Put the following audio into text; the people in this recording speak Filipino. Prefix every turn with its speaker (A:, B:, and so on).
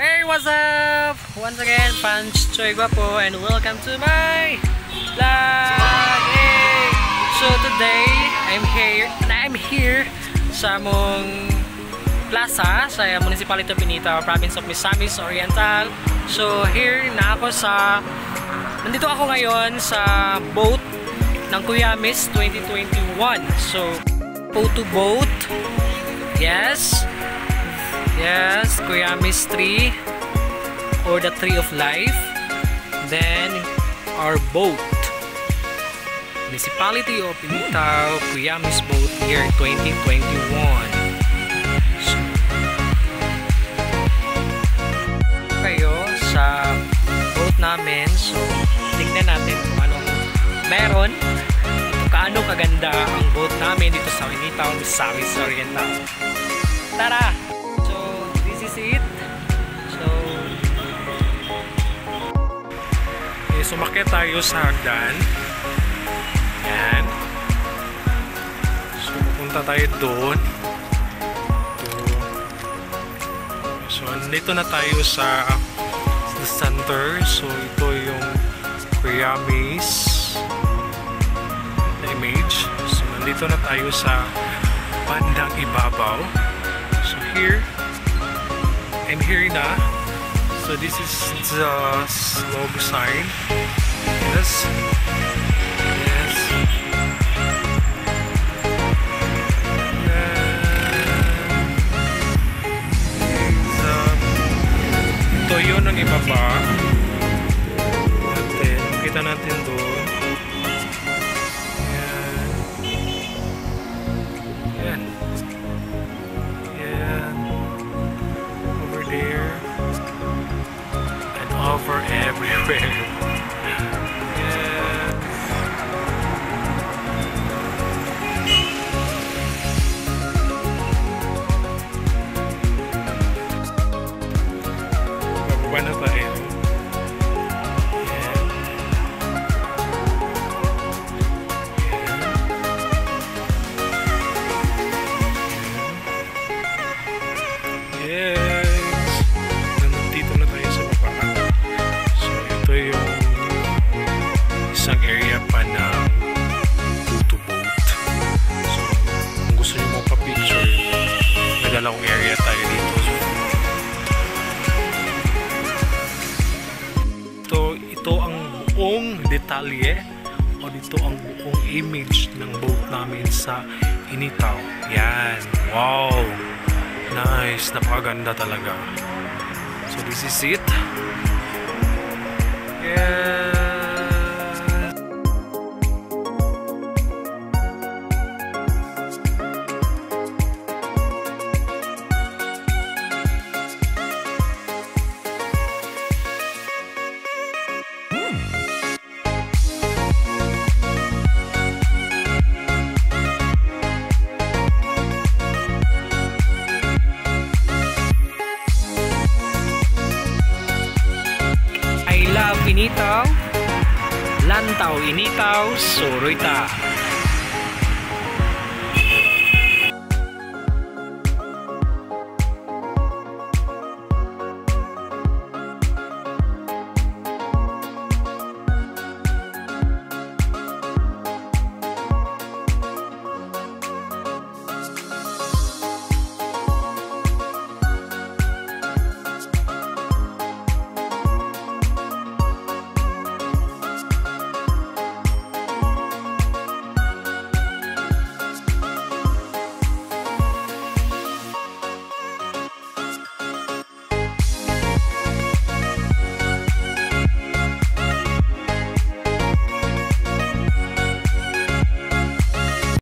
A: Hey, what's up? Once again, Punch Choi Guapo and welcome to my vlog! Hey! So today, I'm here, I'm here sa mong plaza sa Municipality of Pinita, Province of Misamis Oriental. So here na ako sa, nandito ako ngayon sa boat ng Kuya Miss 2021. So, photo boat. Yes. Yes, Kuya Miss tree or the tree of life. Then our boat. Municipality of Pinitao, Kuya Miss boat year 2021. So, kayo sa boat namin. So, tignan natin kung anong meron. Kaano kaganda ang boat namin dito sa Pinitao, Misamis Oriental. Tara! Sumakit tayo sa hagdan. Yan. So, pupunta tayo doon. So, nandito na tayo sa the center. So, ito yung Kuyamis na image. So, nandito na tayo sa bandang ibabaw. So, here, I'm here na. So this is the logo sign. Yes. Yes. So, ito yun ang ibaba. Natin. Kita natin doon. Yan. Yan. Bababa na tayo. Yan. Yes! Detalye o dito ang buong image ng boat namin sa Initaw. Yan. Wow! Nice. Napakaganda talaga. So this is it. Yes. Antau ini tau surita.